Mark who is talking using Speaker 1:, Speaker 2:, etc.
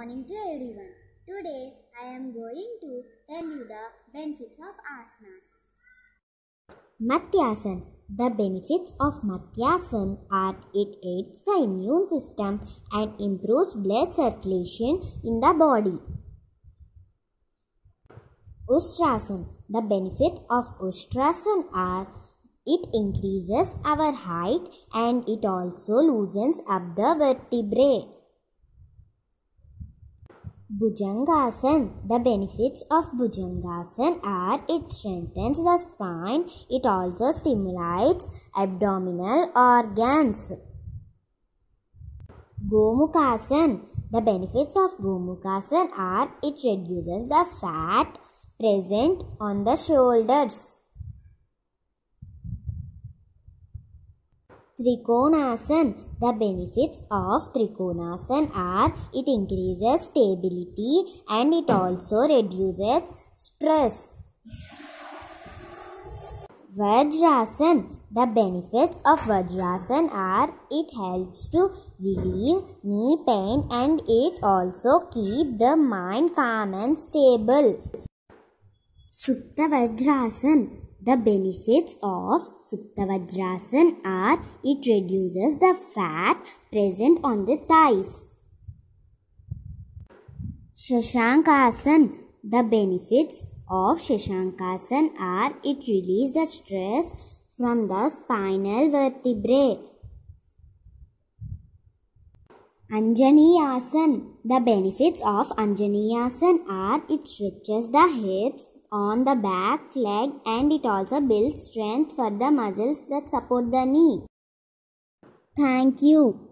Speaker 1: morning to everyone. Today I am going to tell you the benefits of asanas.
Speaker 2: Matsyasan. The benefits of Matsyasan are it aids the immune system and improves blood circulation in the body. Ustrasan. The benefits of Ustrasan are it increases our height and it also loosens up the vertebrae. Bhujangasan. The benefits of Bhujangasan are it strengthens the spine, it also stimulates abdominal organs. Gomukhasan. The benefits of Gomukhasan are it reduces the fat present on the shoulders. Trikonasan. The benefits of Trikonasan are it increases stability and it also reduces stress. Vajrasan. The benefits of Vajrasan are it helps to relieve knee pain and it also keep the mind calm and stable. Supta Vajrasan. The benefits of Supta Vajrasan are it reduces the fat present on the thighs. Shashankasan. The benefits of Shashankasan are it releases the stress from the spinal vertebrae. Anjaniyasan. The benefits of Anjaniyasan are it stretches the hips on the back leg and it also builds strength for the muscles that support the knee. Thank you.